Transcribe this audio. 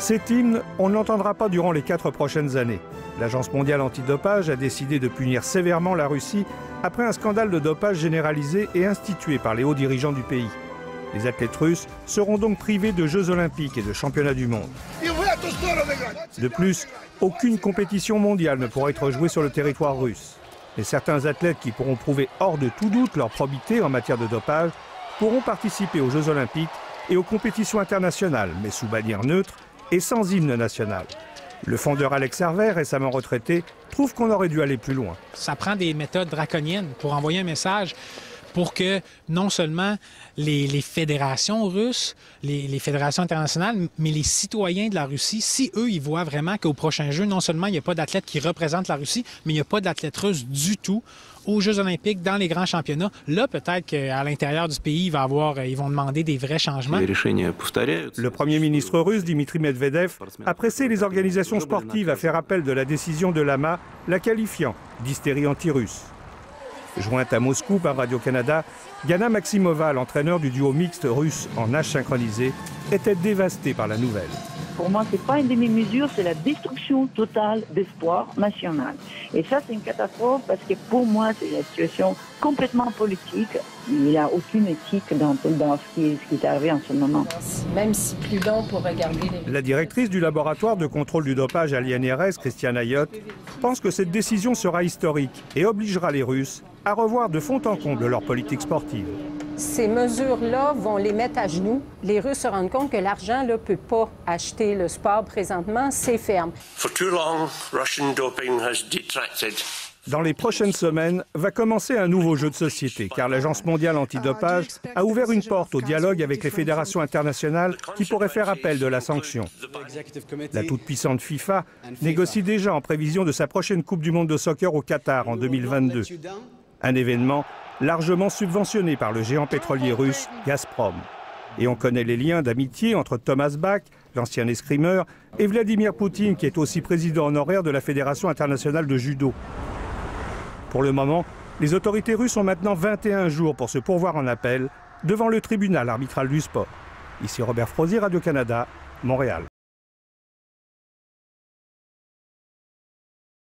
Cet hymne, on ne l'entendra pas durant les quatre prochaines années. L'Agence mondiale antidopage a décidé de punir sévèrement la Russie après un scandale de dopage généralisé et institué par les hauts dirigeants du pays. Les athlètes russes seront donc privés de Jeux olympiques et de championnats du monde. De plus, aucune compétition mondiale ne pourra être jouée sur le territoire russe. Et certains athlètes qui pourront prouver hors de tout doute leur probité en matière de dopage pourront participer aux Jeux olympiques et aux compétitions internationales, mais sous bannière neutre et sans hymne national. Le fondeur Alex Harvey, récemment retraité, trouve qu'on aurait dû aller plus loin. Ça prend des méthodes draconiennes pour envoyer un message pour que non seulement les, fédérations russes, les, fédérations internationales, mais les citoyens de la Russie, si eux, ils voient vraiment qu'au prochain jeu, non seulement il n'y a pas d'athlètes qui représentent la Russie, mais il n'y a pas d'athlètes russes du tout aux Jeux olympiques, dans les grands championnats. Là, peut-être qu'à l'intérieur du pays, il va avoir, ils vont demander des vrais changements. Le premier ministre russe, Dimitri Medvedev, a pressé les organisations sportives à faire appel de la décision de l'AMA, la qualifiant d'hystérie anti-russe. Jointe à Moscou par Radio-Canada, Gana Maximova, l'entraîneur du duo mixte russe en nage synchronisé, était dévastée par la nouvelle. Pour moi, ce n'est pas une demi-mesure, c'est la destruction totale d'espoir national. Et ça, c'est une catastrophe parce que pour moi, c'est une situation complètement politique. Il n'y a aucune éthique dans, dans ce, qui, ce, qui, est arrivé en ce moment. Même si plus long pour regarder les... La directrice du laboratoire de contrôle du dopage à l'INRS, Christiane Ayot, pense que cette décision sera historique et obligera les Russes à revoir de fond en comble leur politique sportive. Ces mesures-là vont les mettre à genoux. Les Russes se rendent compte que l'argent ne peut pas acheter le sport présentement, c'est ferme. Dans les prochaines semaines, va commencer un nouveau jeu de société, car l'Agence mondiale antidopage a ouvert une porte au dialogue avec les fédérations internationales qui pourraient faire appel de la sanction. La toute-puissante FIFA négocie déjà en prévision de sa prochaine Coupe du monde de soccer au Qatar en 2022. Un événement largement subventionné par le géant pétrolier russe Gazprom. Et on connaît les liens d'amitié entre Thomas Bach, l'ancien escrimeur, et Vladimir Poutine, qui est aussi président honoraire de la Fédération internationale de judo. Pour le moment, les autorités russes ont maintenant 21 jours pour se pourvoir en appel devant le tribunal arbitral du sport. Ici Robert Frozy, Radio-Canada, Montréal.